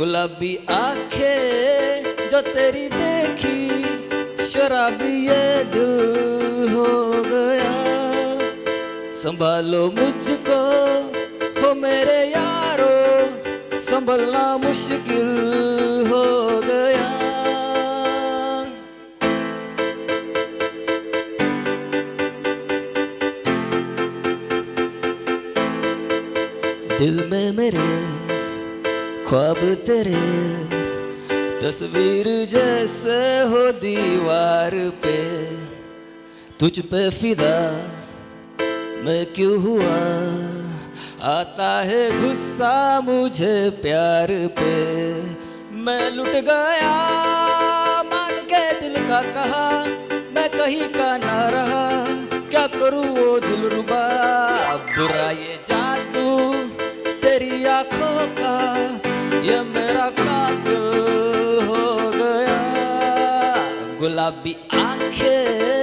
गुलाबी आँखें जो तेरी देखी, शराबी ये दिल हो गया। संभालो मुझको, हो मेरे यारो, संभलना मुश्किल हो गया। दिल में मेरे ख्वाब तेरे, तस्वीर जैसे हो दीवार पे। तुझ पे फिदा मैं क्यों हुआ? आता है गुस्सा मुझे प्यार पे। मैं लुट गया, मान के दिल का कहा। मैं कहीं का ना रहा, क्या करूँ वो दिल रुबा? बुरा ये जादू तेरी आँखों का ये मेरा कातिल हो गया। गुलाबी आँखें